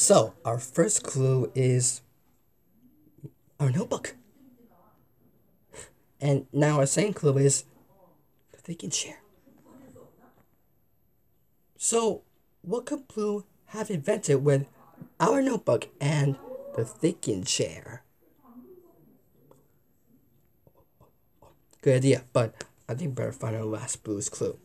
So, our first clue is our notebook. And now our second clue is the thinking chair. So, what could Blue have invented with our notebook and the thinking chair? Good idea, but I think better find our last Blue's clue.